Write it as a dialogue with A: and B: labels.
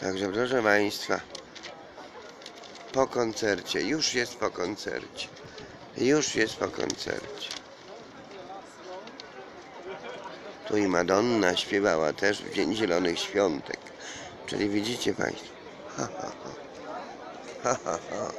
A: Także proszę Państwa, po koncercie, już jest po koncercie, już jest po koncercie. Tu i Madonna śpiewała też w Dzień Zielonych Świątek. Czyli widzicie Państwo, ha, ha, ha. Ha, ha, ha.